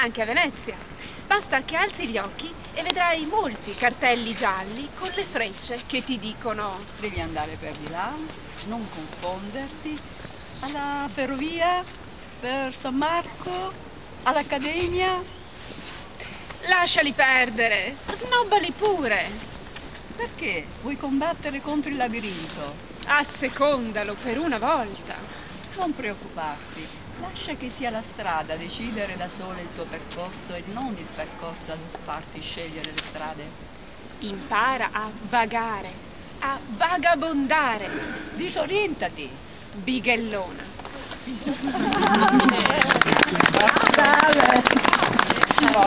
anche a Venezia. Basta che alzi gli occhi e vedrai molti cartelli gialli con le frecce che ti dicono Devi andare per di là, non confonderti, alla ferrovia, per San Marco, all'Accademia. lasciali perdere, snobbali pure, Perché? Vuoi combattere contro il labirinto? assecondalo per una volta. Non preoccuparti, lascia che sia la strada a decidere da sola il tuo percorso e non il percorso a farti scegliere le strade. Impara a vagare, a vagabondare, Disorientati! bighellona.